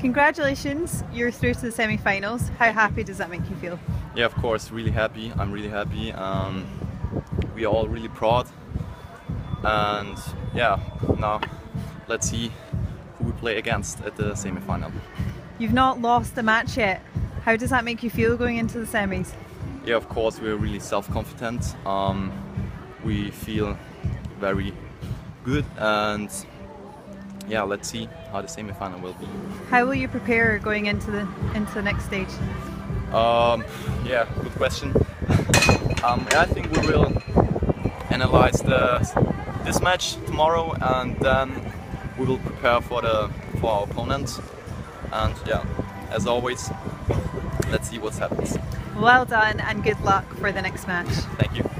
Congratulations, you're through to the semi-finals. How happy does that make you feel? Yeah, of course, really happy. I'm really happy. Um, we are all really proud. And yeah, now let's see who we play against at the semi-final. You've not lost a match yet. How does that make you feel going into the semis? Yeah, of course, we're really self-confident. Um, we feel very good and yeah, let's see how the semi-final will be. How will you prepare going into the into the next stage? Um, yeah, good question. um, I think we will analyze the this match tomorrow, and then we will prepare for the for our opponents. And yeah, as always, let's see what happens. Well done and good luck for the next match. Thank you.